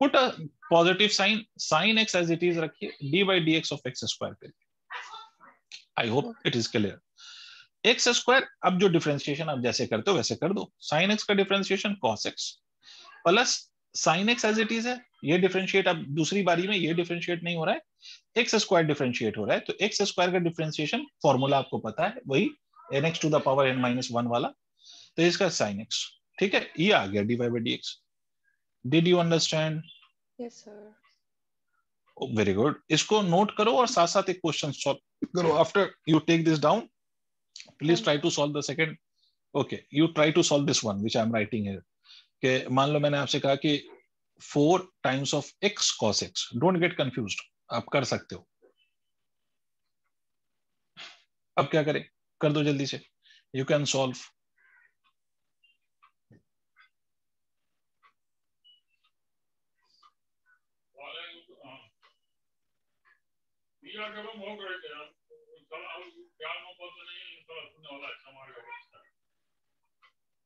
put a positive sign sine x as it is रखिए d by d x of x square करिए I hope it x square अब जो डिफरेंशिएशन आप जैसे करते हो वैसे कर दो साइन एक्स का differentiation cos x plus sine x as it is है ये डिफरेंशिएट अब दूसरी बारी में ये डिफरेंशिएट नहीं हो रहा है एक्स स्क्वायर डिफरेंशिएट हो रहा है तो एक्स स्क्वायर का डिफरेंशिएशन फॉर्मूला आपको पता है वही n x to the power n minus one वाला तो इसका साइन एक्स ठीक है? ये आ गया d y by d x did you understand. Very good इसको नोट करो और साथ साथ एक क्वेश्चन सॉल्व करो. After you take this down please try to solve the second okay you try to solve this one which I am writing here कि मान लो मैंने आपसे कहा कि four times of x cos x don't get confuse आप कर सकते हो. अब क्या करें? कर दो जल्दी से. यू कैन सॉल्व दिया करो मोह करे थे हम कल अब ज्ञान में बोलते नहीं कल सुनने वाला अच्छा मार्ग है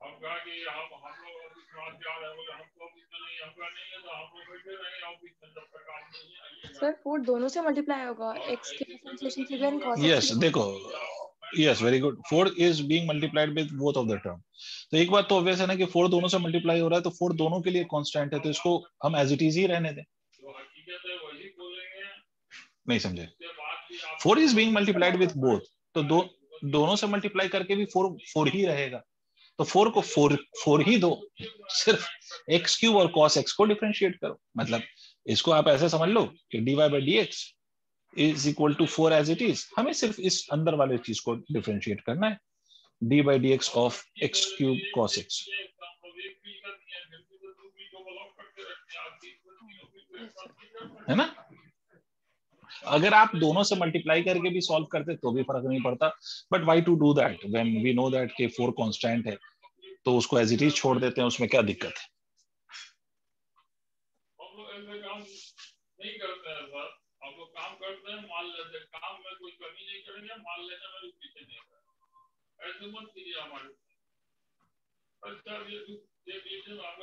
हम। कहा कि हम हम लोग अभी समाज जा रहे हैं हमको अभी इतना नहीं हमका नहीं है तो हम लोग बैठे रहे अब इतना जब तक काम नहीं आइए सर फोर दोनों से मल्टीप्लाई होगा। x के डिफरेंशिएशन से भी and cos यस देखो yes very good four is being multiplied with both of the term तो एक बात तो ऑब्वियस है ना कि फोर दोनों से मल्टीप्लाई हो रहा है तो फोर दोनों के लिए कांस्टेंट है तो इसको हम एज इट इज़ ही रहने दें तो हकीकत है वही बोलेंगे नहीं समझे। Four is being multiplied with both तो दो, दोनों से मल्टीप्लाई करके भी फोर फोर ही रहेगा। तो फोर को फोर फोर ही दो। सिर्फ़ एक्स क्यूब और कॉस एक्स को डिफरेंशिएट करो। मतलब इसको आप ऐसे समझ लो कि d y by d x is equal to four as it is हमें सिर्फ़ इस अंदर वाले चीज़ को डिफरेंशिएट करना है। D by d x of x cube cos x है ना? अगर आप दोनों से मल्टीप्लाई करके भी सॉल्व करते तो भी फ़र्क नहीं पड़ता। But why to do that when we know that के फोर कांस्टेंट है तो उसको एज इट इज़ छोड़ देते हैं, उसमें क्या दिक्कत है?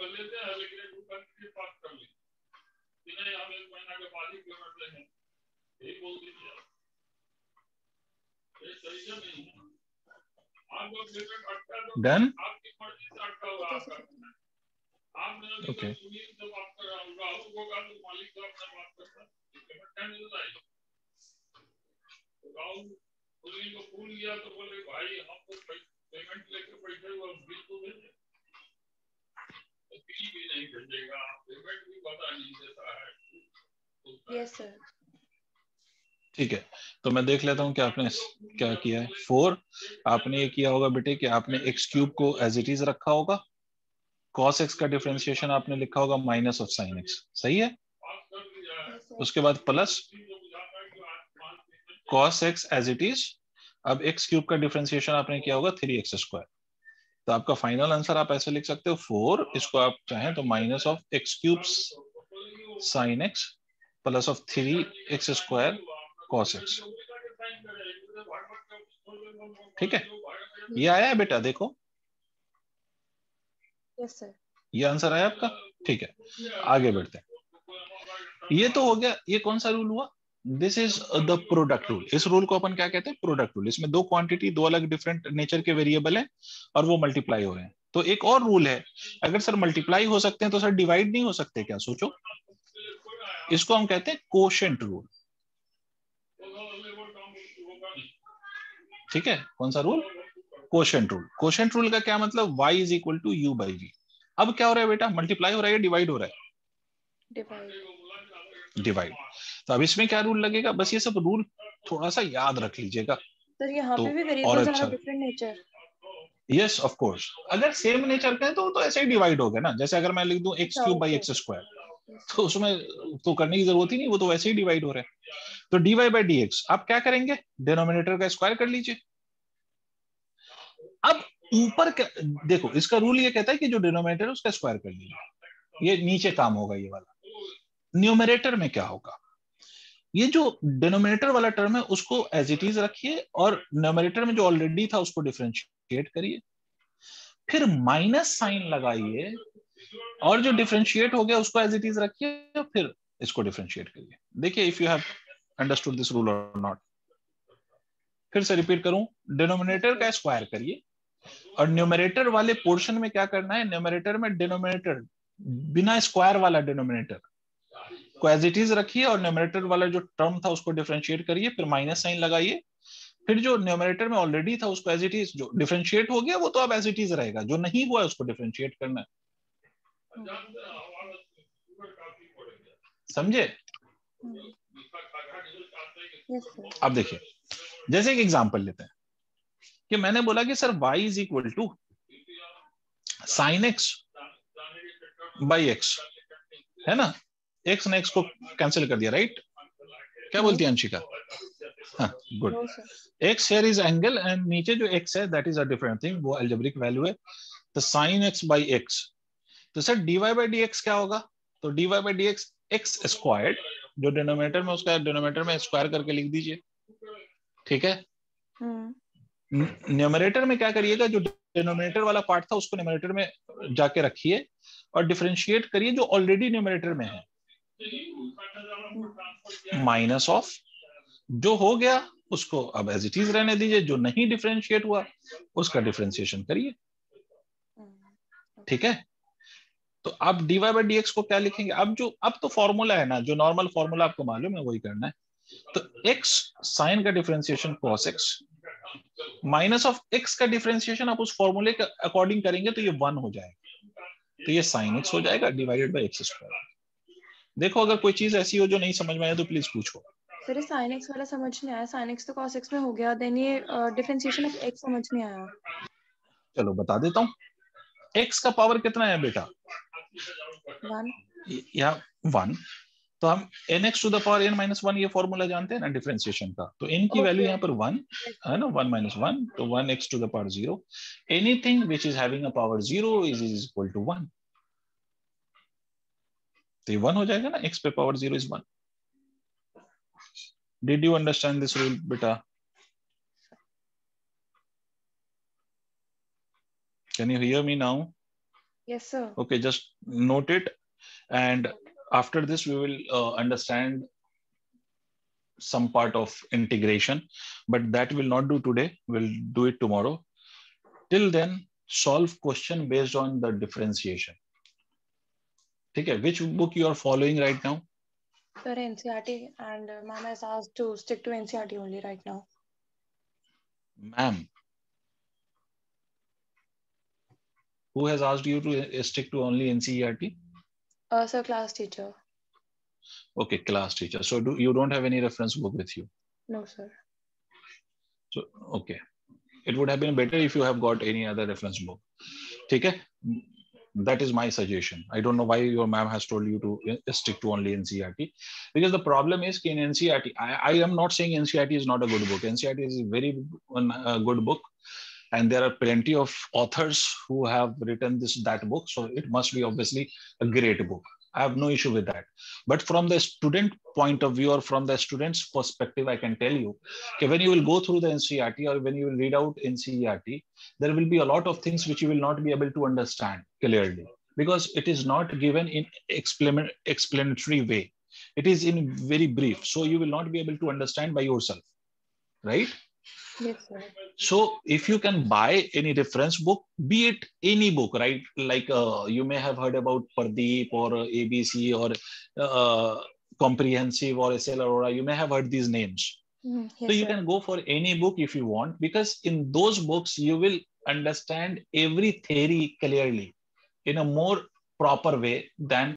लेते हैं। लेकिन हम एक महीना के बाद ही पेमेंट लेंगे। डन हूँ तो है तो राहुल सुनील को फ़ोन किया तो बोले भाई हमको पेमेंट लेके पैसे वो बिल को भेजे तो बिल भी नहीं भेजेगा पेमेंट भी पता नहीं देता है तो यस सर ठीक है तो मैं देख लेता हूँ कि आपने क्या किया है। फोर आपने ये किया होगा बेटे कि आपने एक्स क्यूब को एज इट इज़ रखा होगा। Cos x का डिफरेंशिएशन आपने लिखा होगा माइनस ऑफ़ साइन एक्स सही है? उसके बाद प्लस जो बुझाता कि आज पाँच दिन cos x as it is अब x क्यूब का डिफरेंशिएशन आपने किया होगा थ्री एक्स स्क्वायर तो आपका फाइनल आंसर आप ऐसे लिख सकते हो फोर इसको आप चाहें तो minus of x cube sine x plus of three x square cos x ठीक है? ये आया है बेटा देखो। यस सर ये आंसर आया आपका? ठीक है आगे बढ़ते हैं। ये तो हो गया ये कौन सा रूल हुआ? This is the product rule इस रूल को अपन क्या कहते हैं? प्रोडक्ट रूल इसमें दो क्वांटिटी दो अलग डिफरेंट नेचर के वेरिएबल हैं और वो मल्टीप्लाई हो रहे हैं। तो एक और रूल है अगर सर मल्टीप्लाई हो सकते हैं तो सर डिवाइड नहीं हो सकते क्या? सोचो। इसको हम कहते हैं कोशेंट रूल ठीक है? कौन सा rule question rule question rule का क्या मतलब? Y is equal to u by v अब क्या हो रहा है बेटा? मल्टीप्लाई हो रहा है डिवाइड हो रहा है? डिवाइड तो अब इसमें क्या रूल लगेगा? बस ये सब रूल थोड़ा सा याद रख लीजिएगा। सर यहाँ तो पे भी वेरिएबल्स अच्छा। Different nature yes of course अगर सेम नेचर का है तो तो ऐसे ही डिवाइड हो गया ना? जैसे अगर मैं लिख दूँ x cube by x square तो उसमें तो करने की ज़रूरत ही नहीं, वो तो वैसे ही डिवाइड हो रहा है। तो d y by d x आप क्या करेंगे? डिनोमिनेटर का स्क्वायर कर लीजिए। अब ऊपर देखो, इसका रूल ये कहता है कि जो डिनोमिनेटर उसका स्क्वायर कर लीजिए। ये नीचे काम होगा ये वाला। न्यूमरेटर में क्या होगा? ये जो डिनोमिनेटर वाला टर्म है, उसको एज इट इज़ रखिए और न्यूमरेटर में जो ऑलरेडी था, उसको डिफ्रेंशिएट करिए। फिर माइनस साइन लगाइए। और जो डिफ्रेंशिएट हो गया, उसको एज इट इज़ रखिए, फिर इसको डिफ्रेंशिएट करिए। देखिए if you have understood this rule और नॉट फिर से रिपीट करूँ डिनोमिनेटर का स्क्वायर करिए। और न्यूमरेटर वाले पोर्शन में क्या करना है? न्यूमरेटर में डिनोमिनेटर बिना स्क्वायर वाला डिनोमिनेटर को एज इट इज़ रखिए और न्यूमरेटर वाला जो टर्म था, उसको डिफ्रेंशिएट करिए, फिर माइनस साइन लगाइए। फिर जो न्यूमरेटर में ऑलरेडी था, उसको एज इट इज़ जो डिफरेंशिएट हो गया, वो तो अब एज इट इज़ रहेगा। जो नहीं हुआ उसको डिफ्रेंशिएट करना है। समझे? अब देखिए जैसे एक एग्जांपल लेते हैं कि मैंने बोला कि sir y is equal to sine x by x है ना? x ने x को कैंसिल कर दिया राइट क्या बोलती है Anshika? Good x here is angle and नीचे जो x है that is a different thing वो एल्जेब्रिक वैल्यू है. तो साइन x बाई x तो सर dy by dx क्या होगा? तो dy by dx x squared जो डिनोमिनेटर में उसका डिनोमिनेटर में स्क्वायर करके लिख दीजिए। ठीक है? हम्म। न्यूमरेटर में क्या करिएगा? जो डिनोमिनेटर वाला पार्ट था उसको न्यूमरेटर में जाके रखिए और डिफरेंशिएट करिए जो ऑलरेडी न्यूमरेटर में है। माइनस ऑफ़ जो हो गया उसको अब एज इट इज़ रहने दीजिए। जो नहीं डिफ्रेंशिएट हुआ उसका डिफ्रेंशिएशन करिए। हम्म, ठीक है? तो आप dy बाई डी को क्या लिखेंगे? अब जो अब तो फॉर्मूला है ना जो नॉर्मल फॉर्मूला आपको मालूम है वही करना है। तो x साइन का differentiation cos x minus of x का डिफरेंशिएशन आप उस फॉर्मूले के अकॉर्डिंग करेंगे तो ये वन हो जाएगा। तो ये साइन x हो जाएगा डिवाइडेड बाई एक्स स्क्वायर देखो अगर कोई चीज़ ऐसी हो जो नहीं समझ में आए तो प्लीज़ पूछो। सर sin x वाला समझ नहीं आया। sin x तो cos x में हो गया। देन ये डिफरेंशिएशन ऑफ़ x समझ नहीं आया। चलो बता देता हूँ। x का पावर कितना है बेटा? वन वन तो हम n x to the power n minus one ये फॉर्मूला जानते हैं ना डिफ्रेंसिएशन का। तो एन की वैल्यू यहाँ पर वन है ना वन माइनस वन तो one x to the power zero anything which is having a power zero is is equal to one तो ये वन हो जाएगा ना एक्स पे power zero is one did you understand this rule बेटा? Can you hear me now? Yes, sir. Okay, just note it. And after this, we will uh, understand some part of integration, but that will not do today. We'll do it tomorrow. Till then, solve question based on the differentiation. Okay, which book you are following right now? Sir, NCERT and uh, ma'am has asked to stick to NCERT only right now. Ma'am, Who has asked you to stick to only NCERT? Uh, sir, class teacher. Okay, class teacher. So do you don't have any reference book with you? No, sir. So okay, it would have been better if you have got any other reference book. Okay, that is my suggestion. I don't know why your ma'am has told you to stick to only NCERT because the problem is in NCERT. I, I am not saying NCERT is not a good book. NCERT is a very uh, good book and there are plenty of authors who have written this that book. So it must be obviously a great book. I have no issue with that. But from the student point of view or from the student's perspective i can tell you okay, when you will go through the ncert or when you will read out ncert there will be a lot of things which you will not be able to understand clearly because it is not given in explanatory way. It is in very brief. So you will not be able to understand by yourself right Yes, sir. So if you can buy any reference book, be it any book, right? Like uh, you may have heard about Pardeep or ABC or uh, Comprehensive or SL Aurora. You may have heard these names. Mm, yes, so you sir. can go for any book if you want, because in those books you will understand every theory clearly in a more proper way than